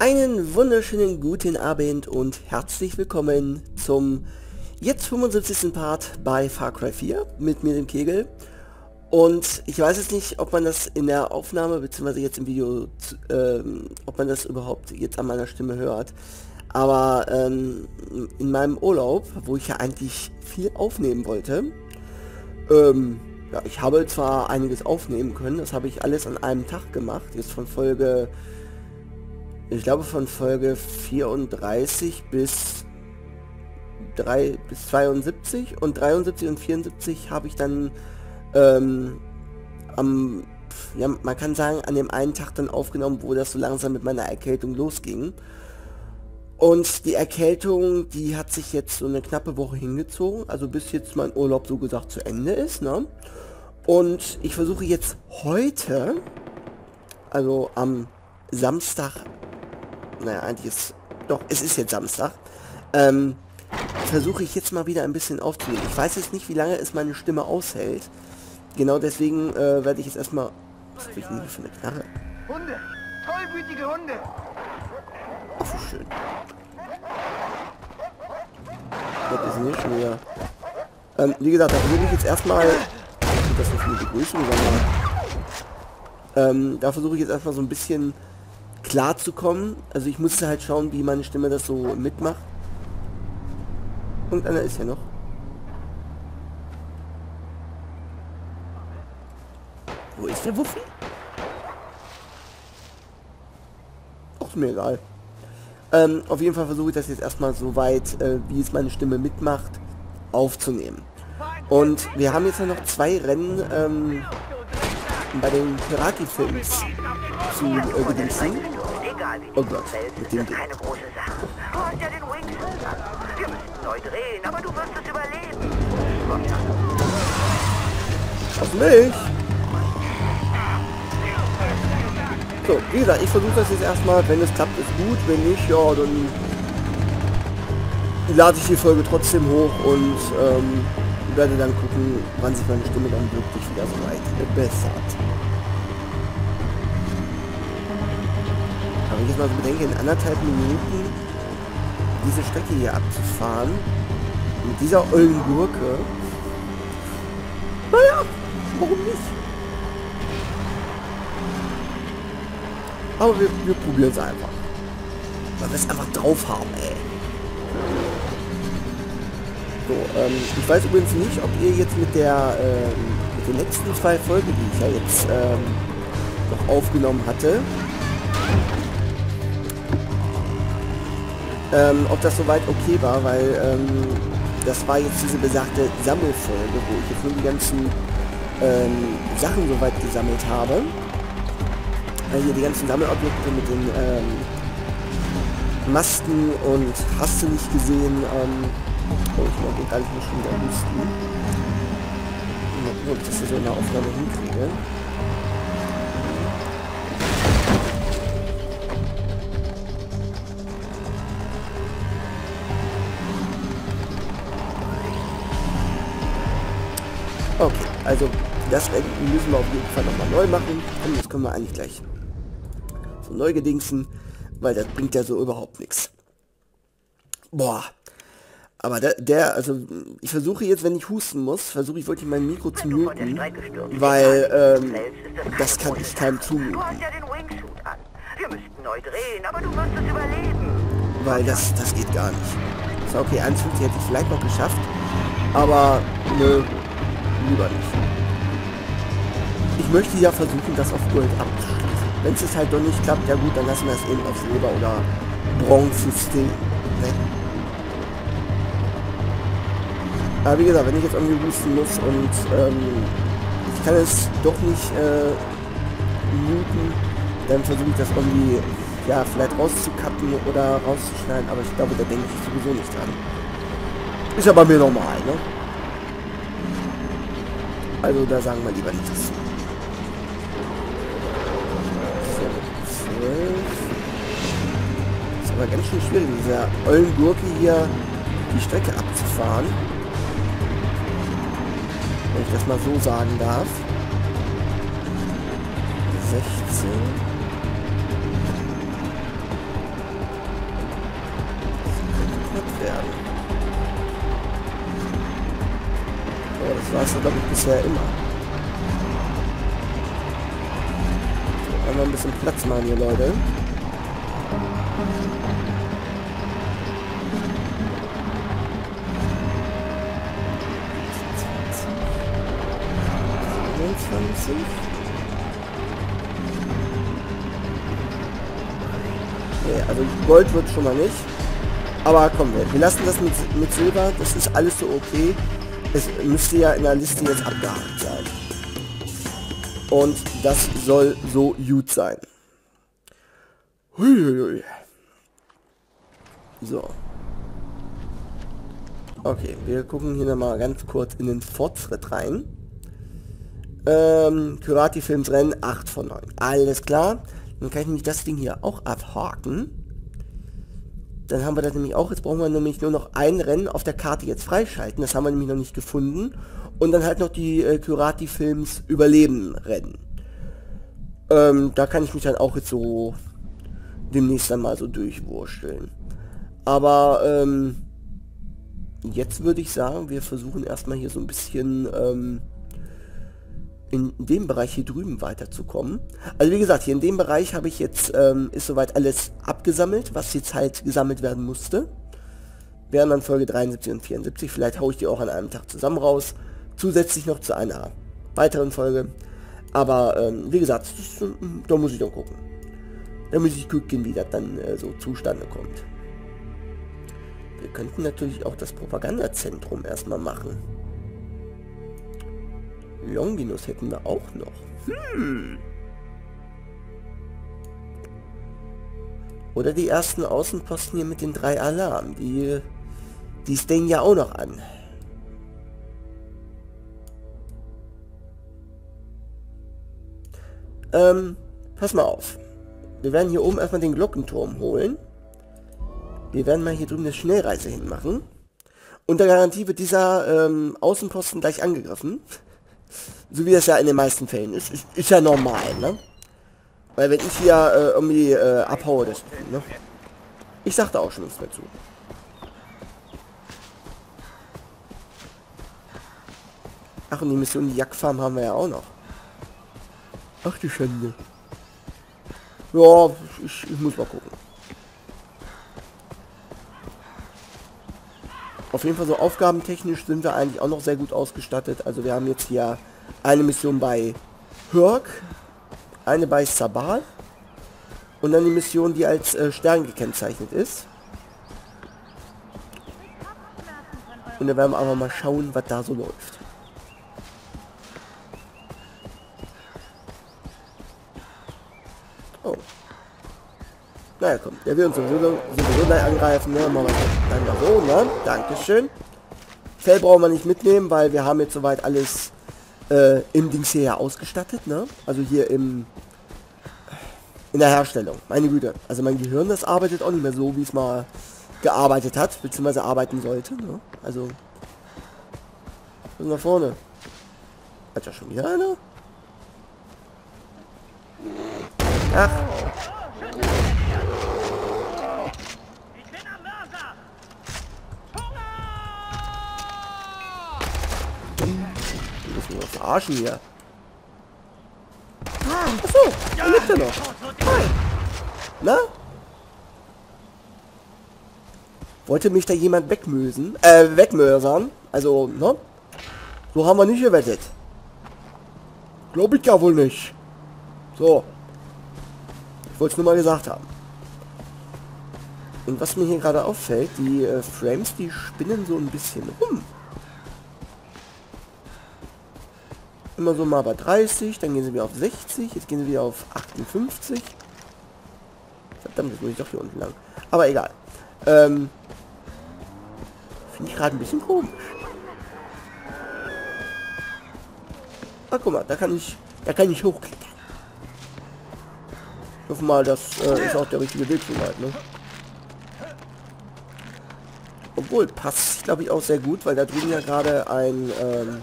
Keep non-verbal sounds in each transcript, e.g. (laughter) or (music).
Einen wunderschönen guten Abend und herzlich willkommen zum jetzt 75. Part bei Far Cry 4 mit mir dem Kegel. Und ich weiß jetzt nicht, ob man das in der Aufnahme bzw. jetzt im Video, ähm, ob man das überhaupt jetzt an meiner Stimme hört. Aber ähm, in meinem Urlaub, wo ich ja eigentlich viel aufnehmen wollte, ähm, ja, ich habe zwar einiges aufnehmen können, das habe ich alles an einem Tag gemacht, jetzt von Folge ich glaube von Folge 34 bis 3 bis 72 und 73 und 74 habe ich dann ähm, am ja, man kann sagen, an dem einen Tag dann aufgenommen, wo das so langsam mit meiner Erkältung losging. Und die Erkältung, die hat sich jetzt so eine knappe Woche hingezogen, also bis jetzt mein Urlaub so gesagt zu Ende ist. Ne? Und ich versuche jetzt heute, also am Samstag naja, eigentlich ist, doch, es ist jetzt Samstag, ähm, versuche ich jetzt mal wieder ein bisschen aufzunehmen. Ich weiß jetzt nicht, wie lange es meine Stimme aushält. Genau deswegen äh, werde ich jetzt erstmal... Was habe ich denn hier für eine Knarre? Hunde! Tollwütige Hunde! Ach, so schön. Was ist hier schon wieder? Ähm, wie gesagt, da versuche ich jetzt erstmal... Das ist eine Begrüßung, sondern... Ähm, da versuche ich jetzt erstmal so ein bisschen klar zu kommen. Also ich musste halt schauen, wie meine Stimme das so mitmacht. Und einer ist ja noch. Wo ist der Wuffi? Auch mir egal. Ähm, auf jeden Fall versuche ich das jetzt erstmal so weit, äh, wie es meine Stimme mitmacht, aufzunehmen. Und wir haben jetzt noch zwei Rennen ähm, bei den Pirati-Films zu äh, bedingsen. Oh Gott, mit dem Ding. keine große Sache. Ja den an. Wir müssen neu drehen, aber du wirst es überleben. Auf mich! So, wie gesagt, ich versuche das jetzt erstmal. Wenn es klappt, ist gut. Wenn nicht, ja, dann lade ich die Folge trotzdem hoch und ähm, werde dann gucken, wann sich meine Stimme dann wirklich wieder so weit bessert. Aber ich jetzt mal so bedenke, in anderthalb Minuten diese Strecke hier abzufahren, mit dieser ollen Gurke, naja, warum nicht? Aber wir, wir probieren es einfach. Weil wir es einfach drauf haben, ey. So, ähm, ich weiß übrigens nicht, ob ihr jetzt mit der, ähm, mit den letzten zwei Folgen, die ich ja jetzt ähm, noch aufgenommen hatte, ähm, ob das soweit okay war, weil ähm, das war jetzt diese besagte Sammelfolge, wo ich jetzt nur die ganzen ähm, Sachen soweit gesammelt habe. Äh, hier die ganzen Sammelobjekte mit den Masken und hast du nicht gesehen, ich gar nicht mehr schon wieder husten. Mal ob ich das so in der Aufnahme hinkriege. Okay, also das müssen wir auf jeden Fall nochmal neu machen. Und das können wir eigentlich gleich so neu gedingsen, weil das bringt ja so überhaupt nichts. Boah. Aber der, der, also ich versuche jetzt, wenn ich husten muss, versuche ich wirklich mein Mikro zu muten, weil ähm, das kann ich keinem zumuten. Weil das, das geht gar nicht. So, okay, 51 hätte ich vielleicht noch geschafft, aber nö, lieber nicht. Ich möchte ja versuchen, das auf Gold abzuschließen. Wenn es halt doch nicht klappt, ja gut, dann lassen wir es eben auf Silber oder Bronze-System. Ne? Aber wie gesagt, wenn ich jetzt irgendwie husten muss und ähm, ich kann es doch nicht äh, muten, dann versuche ich das irgendwie ja, vielleicht rauszukappen oder rauszuschneiden, aber ich glaube, da denke ich sowieso nicht dran. Ist ja bei mir normal, ne? Also da sagen wir lieber nichts. Ist aber ganz schön schwierig, dieser ollen hier die Strecke abzufahren. Wenn ich das mal so sagen darf. 16. Das werden. Oh, das war es glaube ich bisher immer. Einmal ein bisschen Platz machen hier, Leute. Nee, also Gold wird schon mal nicht. Aber komm, wir, wir lassen das mit, mit Silber. Das ist alles so okay. Es müsste ja in der Liste jetzt abgehakt sein. Und das soll so gut sein. Huiuiui. So. Okay, wir gucken hier nochmal ganz kurz in den Fortschritt rein. Ähm, Kurati Films Rennen 8 von 9. Alles klar. Dann kann ich nämlich das Ding hier auch abhaken. Dann haben wir das nämlich auch. Jetzt brauchen wir nämlich nur noch ein Rennen auf der Karte jetzt freischalten. Das haben wir nämlich noch nicht gefunden. Und dann halt noch die äh, Kurati Films Überleben Rennen. Ähm, da kann ich mich dann auch jetzt so demnächst dann mal so durchwursteln. Aber ähm, jetzt würde ich sagen, wir versuchen erstmal hier so ein bisschen ähm, in dem Bereich hier drüben weiterzukommen. Also wie gesagt, hier in dem Bereich habe ich jetzt, ähm, ist soweit alles abgesammelt, was jetzt halt gesammelt werden musste. Wären dann Folge 73 und 74, vielleicht haue ich die auch an einem Tag zusammen raus, zusätzlich noch zu einer weiteren Folge. Aber ähm, wie gesagt, das, da muss ich dann gucken. Da muss ich gucken, wie das dann äh, so zustande kommt. Wir könnten natürlich auch das Propagandazentrum erstmal machen. Longinus hätten wir auch noch. Hm. Oder die ersten Außenposten hier mit den drei Alarm. Die, die stehen ja auch noch an. Ähm, pass mal auf. Wir werden hier oben erstmal den Glockenturm holen. Wir werden mal hier drüben eine Schnellreise hinmachen. Unter Garantie wird dieser ähm, Außenposten gleich angegriffen. So wie das ja in den meisten Fällen ist. Ist, ist ja normal, ne? Weil wenn ich hier äh, irgendwie äh, abhaue, das... Ne? Ich sagte auch schon nichts mehr zu. Ach, und die Mission die Jagdfarm haben wir ja auch noch. Ach, die Schande. Ja, ich, ich muss mal gucken. Auf jeden Fall so aufgabentechnisch sind wir eigentlich auch noch sehr gut ausgestattet. Also wir haben jetzt hier eine Mission bei Hörg, eine bei Sabal und dann die Mission, die als äh, Stern gekennzeichnet ist. Und da werden wir einfach mal schauen, was da so läuft. Naja, komm, der will uns sowieso, sowieso gleich angreifen, ne? Machen wir dann mal so, ne? Dankeschön. Fell brauchen wir nicht mitnehmen, weil wir haben jetzt soweit alles äh, im Dings hier ausgestattet, ne? Also hier im in der Herstellung. Meine Güte. Also mein Gehirn, das arbeitet auch nicht mehr so, wie es mal gearbeitet hat, beziehungsweise arbeiten sollte. Ne? Also. Was nach vorne? Hat ja schon wieder einer? Ach. Verarschen hier. Achso, da lebt er noch. Hi. Na? Wollte mich da jemand wegmösen? Äh, wegmörsern? Also, ne? So haben wir nicht gewettet. Glaube ich ja wohl nicht. So. Ich wollte es nur mal gesagt haben. Und was mir hier gerade auffällt, die äh, Frames, die spinnen so ein bisschen rum. Immer so mal bei 30, dann gehen sie wieder auf 60, jetzt gehen sie wieder auf 58. Verdammt, jetzt muss ich doch hier unten lang. Aber egal. Ähm, Finde ich gerade ein bisschen komisch. Ah, guck mal, da kann ich, da kann ich hochklettern. Ich hoffe mal, das äh, ist auch der richtige Weg soweit, ne? Obwohl, passt, glaube ich, auch sehr gut, weil da drüben ja gerade ein, ähm,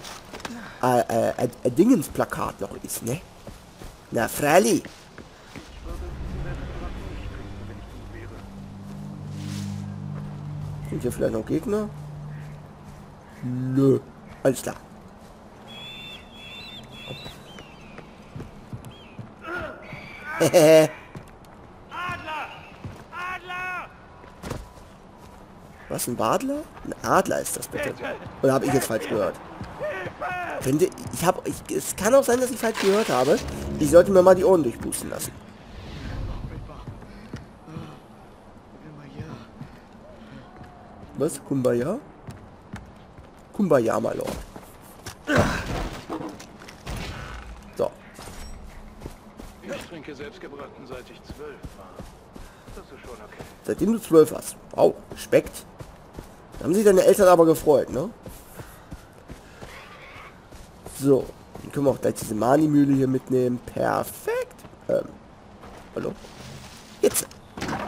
ein, ein, Dingensplakat noch ist, ne? Na, freilich. Sind hier vielleicht noch Gegner? Nö. Alles klar. Adler! (laughs) Adler! Was, ein Badler? Ein Adler ist das bitte. Oder habe ich jetzt falsch gehört? Könnte, ich habe, ich, es kann auch sein, dass ich falsch gehört habe. Ich sollte mir mal die Ohren durchpusten lassen. Was? Kumbaya? Kumbaya, my lord. So. Ich trinke selbstgebrannten, seit ich zwölf war. Das ist schon okay. Seitdem du zwölf hast. Wow, Respekt. Da haben sich deine Eltern aber gefreut, ne? So. Dann können wir auch gleich diese Mani-Mühle hier mitnehmen. Perfekt. Ähm. Hallo? Jetzt.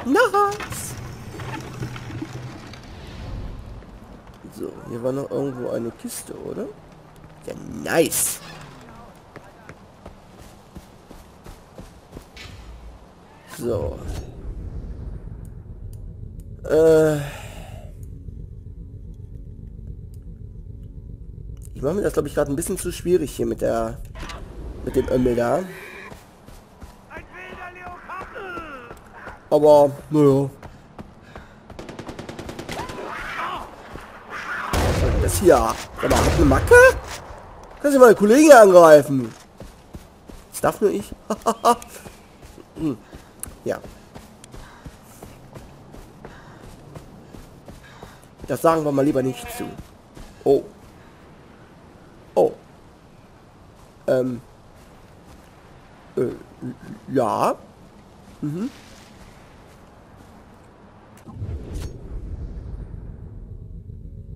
Nice. So, hier war noch irgendwo eine Kiste, oder? Ja, nice. So. Äh. Ich mache mir das, glaube ich, gerade ein bisschen zu schwierig hier mit der... mit dem Ömmel da. Aber, naja. Das hier. Sag mal, hat eine Macke? Kannst du meine Kollegen angreifen? Das darf nur ich. (laughs) Hm. ja. Das sagen wir mal lieber nicht zu. Oh. Ähm. Äh, ja. Mhm.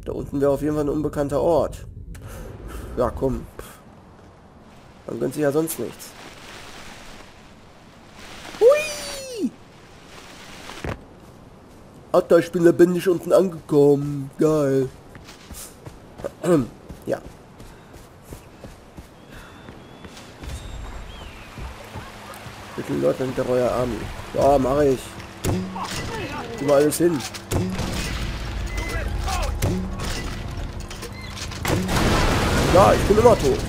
Da unten wäre auf jeden Fall ein unbekannter Ort. Ja, komm. Man gönnt sich ja sonst nichts. Hui! Alter, ich bin lebendig unten angekommen. Geil. (clears throat) ja. Bitte Leutnant der Royal Army. Ja, mache ich. Mal alles hin. Ja, ich bin immer tot.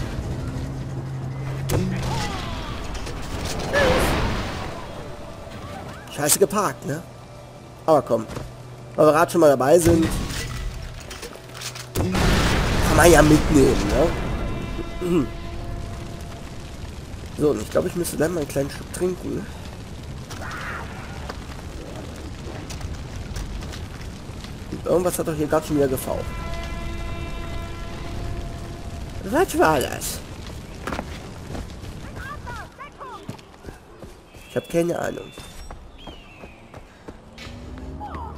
Scheiße geparkt, ne? Aber komm. Weil wir gerade schon mal dabei sind. Kann man ja mitnehmen, ne? (clears throat) So, und ich glaube, ich müsste dann mal einen kleinen Schluck trinken. Und irgendwas hat doch hier gerade schon wieder gefaucht. Was war das? Ich habe keine Ahnung.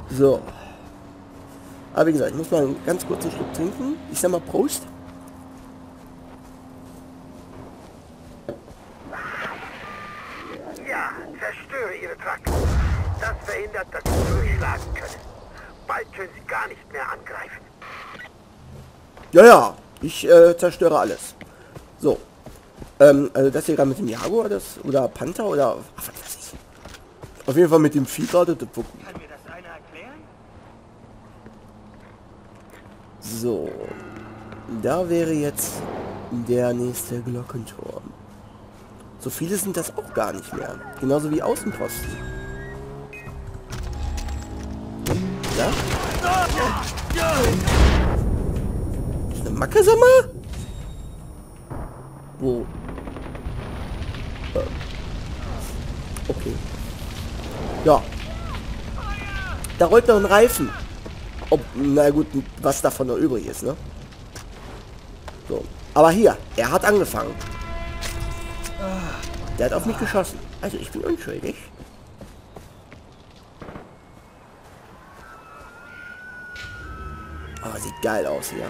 So. Aber wie gesagt, ich muss mal einen ganz kurzen Schluck trinken. Ich sag mal Prost. Ja, zerstöre ihre Trucks. Das verhindert, dass sie durchschlagen können. Bald können sie gar nicht mehr angreifen. Ja, ja. Ich äh, zerstöre alles. So. Ähm, also das hier gerade mit dem Jaguar, das oder Panther oder ach, was weiß ich. Auf jeden Fall mit dem Vieh gerade. Das war gut. Kann mir das einer erklären? So. Da wäre jetzt der nächste Glockenturm. So viele sind das auch gar nicht mehr. Genauso wie Außenposten. Ja? Macke, sag? Wo? Äh. Okay. Ja. Da rollt noch ein Reifen. Ob, na gut, was davon noch übrig ist, ne? So. Aber hier, er hat angefangen. Der hat auf mich geschossen. Also ich bin unschuldig. Aber sieht geil aus hier.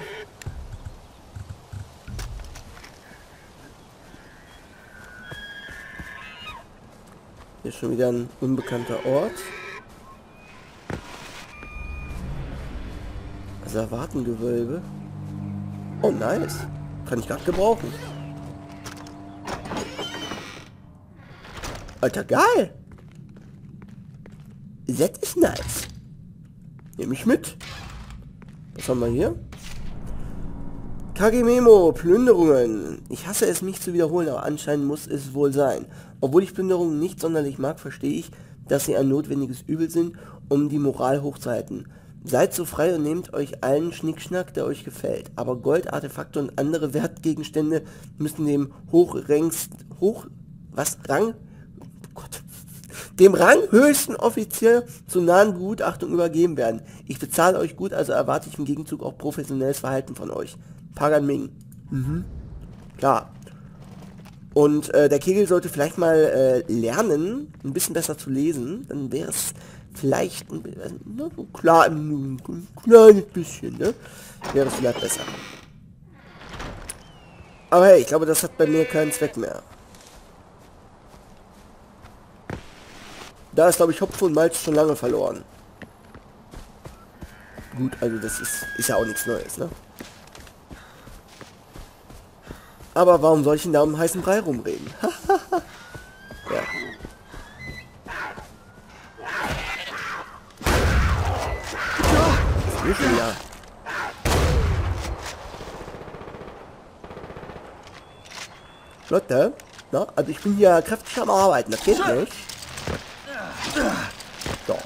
Hier ist schon wieder ein unbekannter Ort. Asservatengewölbe. Oh, nice. Kann ich gerade gebrauchen. Alter, geil. Das ist nice. Nehme ich mit. Was haben wir hier? KG Memo, Plünderungen. Ich hasse es, mich zu wiederholen, aber anscheinend muss es wohl sein. Obwohl ich Plünderungen nicht sonderlich mag, verstehe ich, dass sie ein notwendiges Übel sind, um die Moral hochzuhalten. Seid so frei und nehmt euch allen Schnickschnack, der euch gefällt. Aber Gold, Artefakte und andere Wertgegenstände müssen dem hochrängst, hoch, was, Rang, Gott, dem ranghöchsten Offizier zur nahen Begutachtung übergeben werden. Ich bezahle euch gut, also erwarte ich im Gegenzug auch professionelles Verhalten von euch. Pagan Ming. Mhm. Klar. Und äh, der Kegel sollte vielleicht mal äh, lernen, ein bisschen besser zu lesen. Dann wäre es vielleicht ein, äh, ne, so klar, ein, ein kleines bisschen, ne? Wäre es vielleicht besser. Aber hey, ich glaube, das hat bei mir keinen Zweck mehr. Da ist, glaube ich, Hopfen und Malz schon lange verloren. Gut, also das ist, ist ja auch nichts Neues, ne? Aber warum soll ich denn da um heißen Brei rumreden? (laughs) ja. Ja. Leute, na, also ich bin hier kräftig am Arbeiten, das geht nicht. So.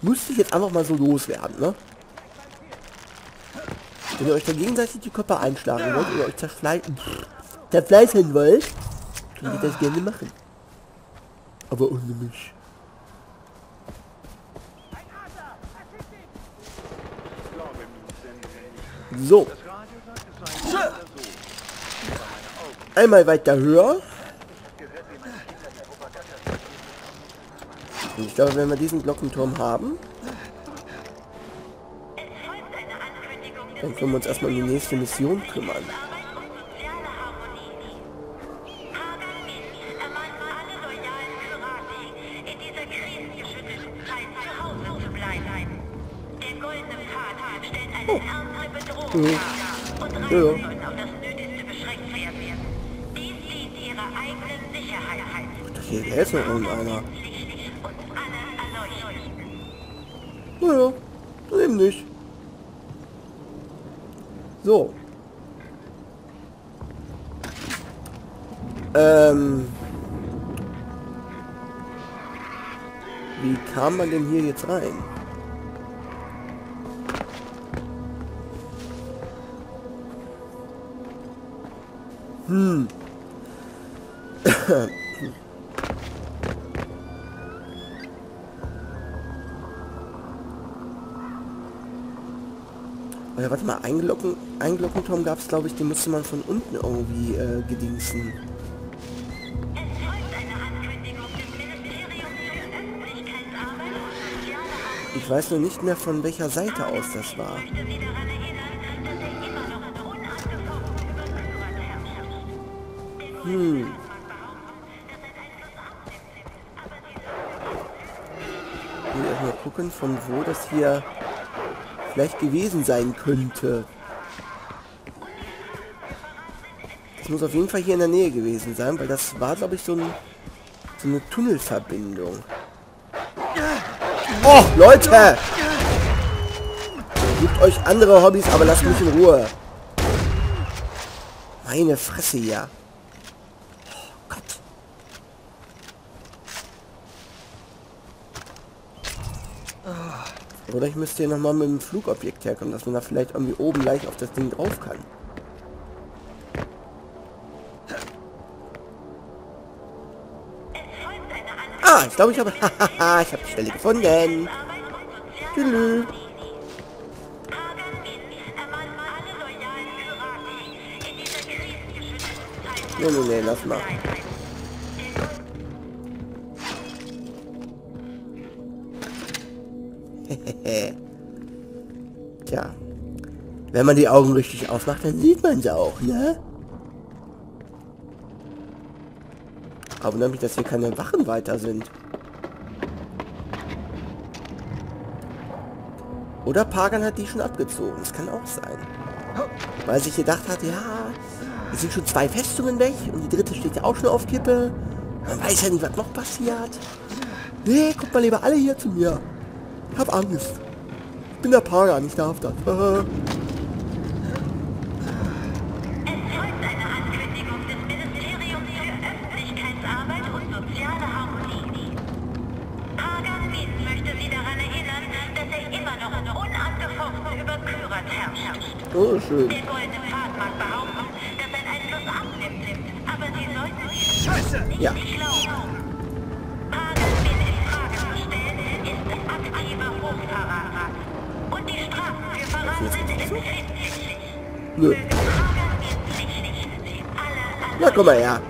Müsste ich jetzt einfach mal so loswerden, ne? Wenn ihr euch dann gegenseitig die Körper einschlagen wollt oder euch zerfleischen, zerfleischen wollt, könnt ihr das gerne machen. Aber ohne mich. So. Einmal weiter höher. Ich glaube, wenn wir diesen Glockenturm haben, dann können wir uns erstmal um die nächste Mission kümmern. Oh. Mhm. Ja, ja. Hier ist noch irgendeiner. Ähm. Wie kam man denn hier jetzt rein? Hm. (coughs) Oder warte mal, ein, Glocken, ein Glockenturm gab es, glaube ich, den musste man von unten irgendwie äh, gedingsen. Ich weiß nur nicht mehr, von welcher Seite aus das war. Hm. Ich will erstmal gucken, von wo das hier vielleicht gewesen sein könnte. Das muss auf jeden Fall hier in der Nähe gewesen sein, weil das war, glaube ich, so, ein, so eine Tunnelverbindung. Oh, Leute! Gebt euch andere Hobbys, aber lasst mich in Ruhe. Meine Fresse, ja. Oder ich müsste hier nochmal mit dem Flugobjekt herkommen, dass man da vielleicht irgendwie oben leicht auf das Ding drauf kann. Ich glaube, ich habe... (laughs) ich habe die Stelle gefunden. Tschüss. Nee, nee, nee, lass mal. (laughs) Tja. Wenn man die Augen richtig aufmacht, dann sieht man sie auch, ne? Aber nämlich, dass hier keine Wachen weiter sind. Oder Pagan hat die schon abgezogen. Das kann auch sein. Weil sich gedacht hat, ja, es sind schon zwei Festungen weg und die dritte steht ja auch schon auf Kippe. Man weiß ja nicht, was noch passiert. Nee, guck mal lieber alle hier zu mir. Hab Angst. bin der Pagan, ich darf das. (laughs) oh, schön. Der goldene Pfad mag behaupten, dass sein Einfluss abnimmt, aber Sie sollten sich nicht Ja. glauben. Pagan Wien in Frage zu stellen, ist aktiver Hochverrat. Und die Strafen für Verrat sind empfindlich. Nö. Na, komm mal her.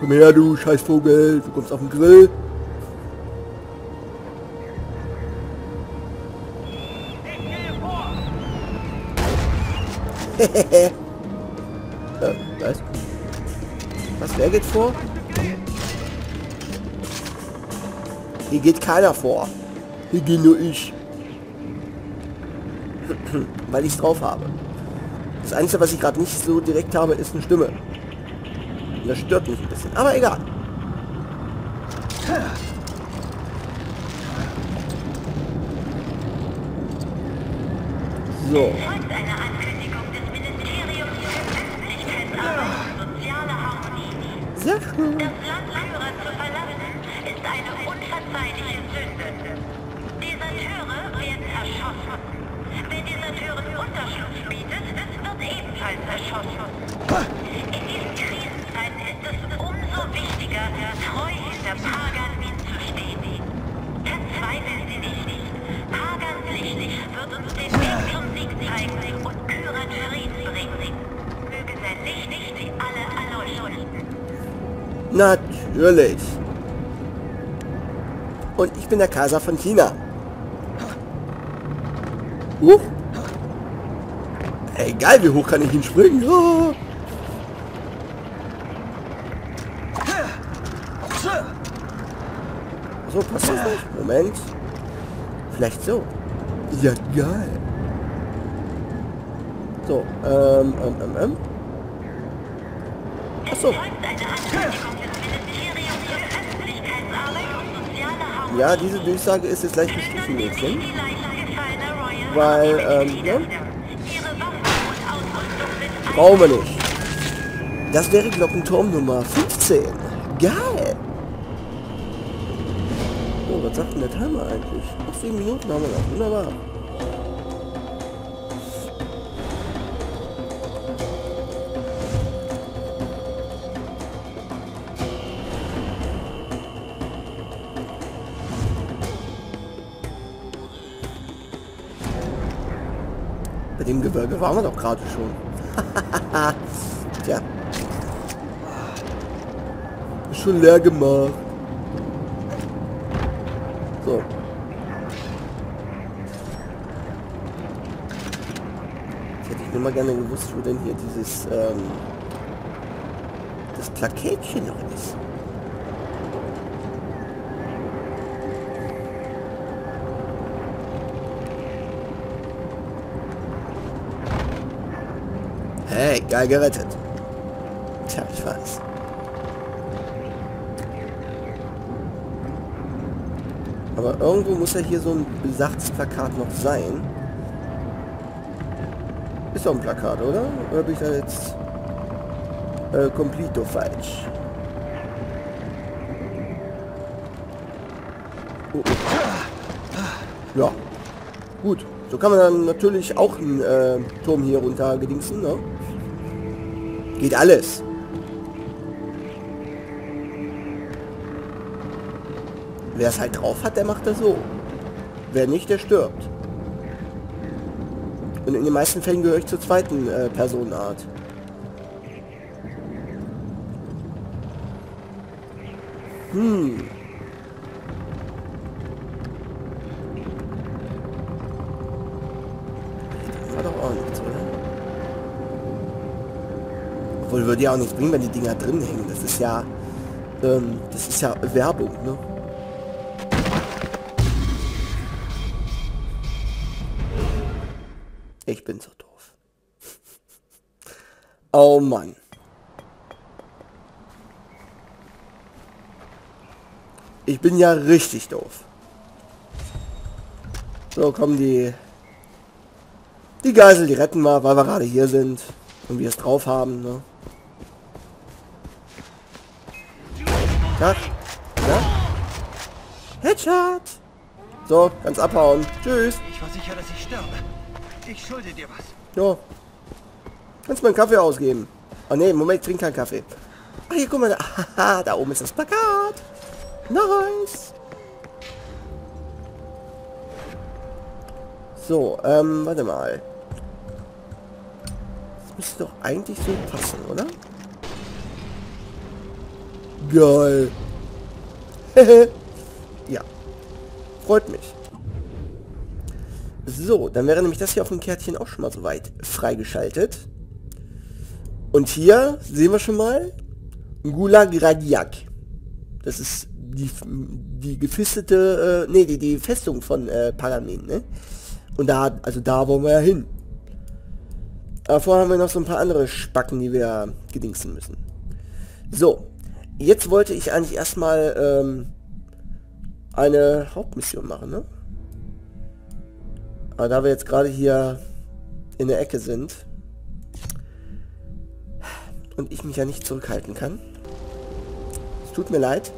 Komm her, du Scheißvogel. Du kommst auf den Grill. Vor? Hier geht keiner vor. Hier gehe nur ich. (clears throat) Weil ich es drauf habe. Das Einzige, was ich gerade nicht so direkt habe, ist eine Stimme. Und das stört mich ein bisschen. Aber egal. So. folgt eine Ankündigung des Ministeriums für Öffentlichkeitsarbeit Das Land Lyra zu verlassen, ist eine unverzeihliche Sünde. Deserteure werden erschossen. Wer Deserteuren Unterschlupf bietet, wird ebenfalls erschossen. In diesen Krisenzeiten ist es umso wichtiger, treu hinter Pagan Wien zu stehen. Verzweifeln Sie nicht. Pagan Licht wird uns den Weg zum Sieg zeigen und Kyrat Frieden Natürlich. Und ich bin der Kaiser von China. Huch. Ey, geil, wie hoch kann ich ihn springen? Ah. So, passt das nicht? Moment. Vielleicht so. Ja, geil. So, ähm, ähm, ähm, ähm. Achso. Ja, diese Durchsage ist jetzt leicht gestrichen, Mädchen. Weil, ähm, ne? Brauchen wir nicht. Das wäre Glockenturm Nummer 15. Geil. Oh, was sagt denn der Timer eigentlich? Noch sieben Minuten haben wir noch. Wunderbar. Dem Gebirge waren wir doch gerade schon. (laughs) Tja. Ist schon leer gemacht. So. Jetzt hätte ich nur mal gerne gewusst, wo denn hier dieses, ähm, das Plaketchen noch ist. Hey, geil gerettet. Tja, ich weiß. Aber irgendwo muss ja hier so ein besagtes Plakat noch sein. Ist doch ein Plakat, oder? Oder bin ich da jetzt äh, completo falsch? Oh, oh. Ja. Gut. So kann man dann natürlich auch einen äh, Turm hier runter gedingsen, ne? Geht alles. Wer es halt drauf hat, der macht das so. Wer nicht, der stirbt. Und in den meisten Fällen gehöre ich zur zweiten äh, Personenart. Hm. Würde ja auch nichts bringen, wenn die Dinger drin hängen. Das ist ja, ähm, das ist ja Werbung, ne? Ich bin so doof. (laughs) Oh Mann. Ich bin ja richtig doof. So, kommen die... Die Geisel, die retten wir, weil wir gerade hier sind. Und wir es drauf haben, ne? Ja. Ja. Headshot! So, ganz abhauen. Tschüss. Ich war sicher, dass ich sterbe. Ich schulde dir was. Jo. Kannst mir einen Kaffee ausgeben. Oh ne, Moment, ich trinke keinen Kaffee. Ah, hier, guck mal. Da, haha, da oben ist das Plakat. Nice. So, ähm, warte mal. Das müsste doch eigentlich so passen, oder? Geil. (laughs) ja. Freut mich. So, dann wäre nämlich das hier auf dem Kärtchen auch schon mal soweit freigeschaltet. Und hier sehen wir schon mal Gulag Radiak. Das ist die, die gefistete, äh, nee, die, die Festung von äh, Palamin, ne? Und da, also da wollen wir ja hin. Aber vorher haben wir noch so ein paar andere Spacken, die wir gedingsen müssen. So, jetzt wollte ich eigentlich erstmal ähm, eine Hauptmission machen, ne? Aber da wir jetzt gerade hier in der Ecke sind und ich mich ja nicht zurückhalten kann, es tut mir leid.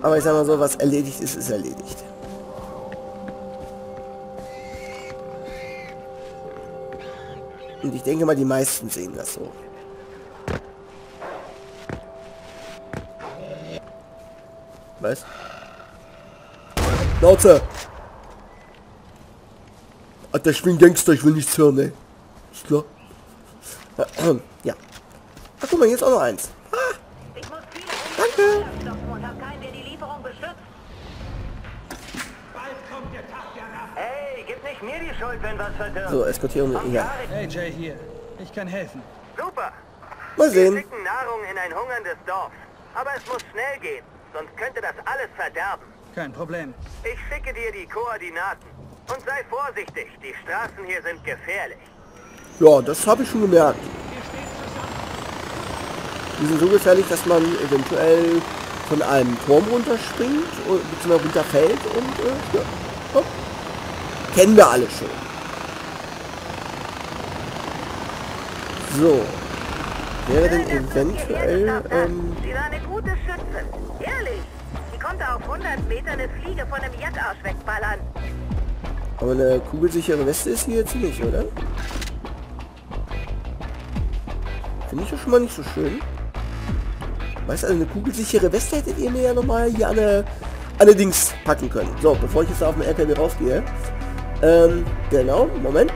Aber ich sag mal so, was erledigt ist, ist erledigt. Und ich denke mal, die meisten sehen das so. Was? Lauze! Ah, der schwingt Gangster, ich will nichts hören, ne? Ist klar? (clears throat) Ja. Ach, guck mal, jetzt auch noch eins. Die Schuld, wenn was verdirbt. So, Eskortierung. Ja. Hey Jay hier. Ich kann helfen. Super. Mal Wir sehen. schicken Nahrung in ein hungerndes Dorf. Aber es muss schnell gehen, sonst könnte das alles verderben. Kein Problem. Ich schicke dir die Koordinaten. Und sei vorsichtig, die Straßen hier sind gefährlich. Ja, das habe ich schon gemerkt. Die sind so gefährlich, dass man eventuell von einem Turm runterspringt beziehungsweise runterfällt und äh, ja. Hopp. Kennen wir alle schon. So. Wäre denn eventuell, ähm, Sie war eine gute Schützin. Ehrlich. Sie konnte auf 100 Meter eine Fliege von einem Jettarsch wegballern. aber eine kugelsichere Weste ist hier jetzt nicht, oder? Finde ich ja schon mal nicht so schön. Weißt du, also eine kugelsichere Weste hättet ihr mir ja nochmal hier an eine, Dings packen können. So, bevor ich jetzt auf dem LKW rausgehe. Ähm, genau, Moment.